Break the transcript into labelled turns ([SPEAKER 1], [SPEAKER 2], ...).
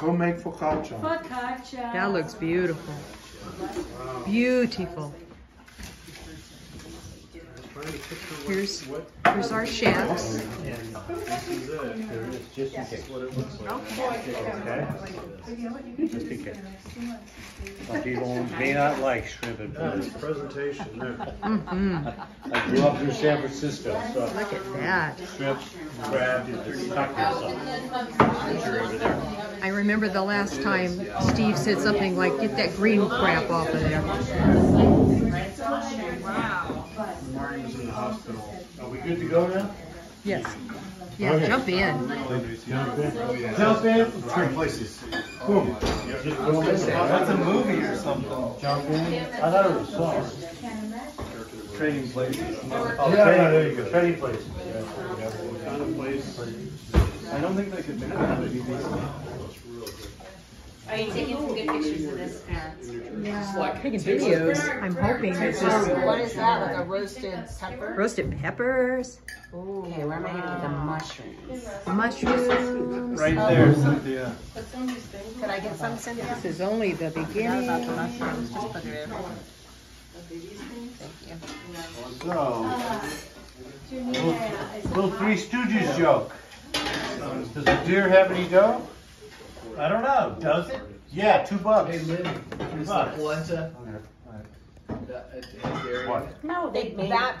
[SPEAKER 1] Go make focaccia.
[SPEAKER 2] Focaccia.
[SPEAKER 3] That looks beautiful. Beautiful. Here's here's our chefs.
[SPEAKER 4] This is it. There it is, just in case. what it looks like. Okay? Just in case. Some people may not like shrimp and
[SPEAKER 1] Nice
[SPEAKER 4] peas.
[SPEAKER 1] presentation there.
[SPEAKER 3] Mm-hmm.
[SPEAKER 4] I grew up in San Francisco, so
[SPEAKER 3] Look at that.
[SPEAKER 4] shrimp, crab, it's cocktail sauce. Sure over there.
[SPEAKER 3] I remember the last time Steve said something like, "Get that green crap off of there."
[SPEAKER 1] Marty was in the hospital.
[SPEAKER 4] Are we good to go now?
[SPEAKER 3] Yes. Yeah,
[SPEAKER 4] Okay.
[SPEAKER 3] jump in.
[SPEAKER 4] Jump in. Jump in.
[SPEAKER 1] Three places.
[SPEAKER 4] Boom. Just go in.
[SPEAKER 1] That's a movie or something.
[SPEAKER 4] Jump in. I thought it was a song.
[SPEAKER 1] Trading places.
[SPEAKER 4] Oh, yeah, there you go. Trading places.
[SPEAKER 1] Kind of place. I don't think they could make that movie decent.
[SPEAKER 5] Are you taking some good pictures of this, parents?
[SPEAKER 3] Taking videos. I'm hoping it's just
[SPEAKER 5] What is that, like a roasted pepper?
[SPEAKER 3] roasted peppers,
[SPEAKER 5] Okay, where am I gonna get the mushrooms?
[SPEAKER 3] mushrooms.
[SPEAKER 1] Right there, um, Cynthia.
[SPEAKER 5] Could I get some, Cynthia?
[SPEAKER 3] This is only the beginning.
[SPEAKER 5] about the mushrooms, just put it in. Thank you.
[SPEAKER 4] So, little, little Three Stooges joke. Does the deer have any dough? I don't know. Does it? Yeah, two bucks.
[SPEAKER 6] Hey, Lynn,
[SPEAKER 4] Two
[SPEAKER 6] is the
[SPEAKER 4] bucks.
[SPEAKER 6] polenta,
[SPEAKER 4] Okay, all right.
[SPEAKER 6] that, at, at Dairy?
[SPEAKER 4] What?
[SPEAKER 5] No, they,
[SPEAKER 7] They-
[SPEAKER 5] that